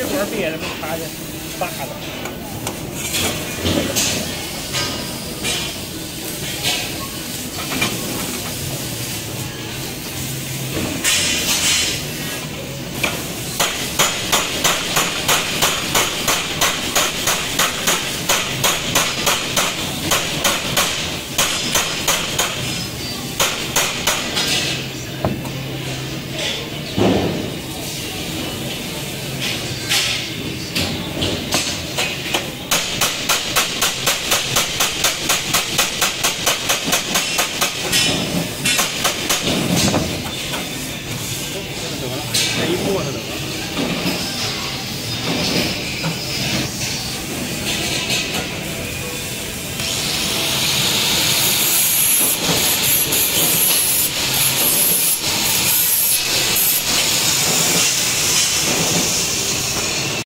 这会 won't be an. 得了，这一磨它得了。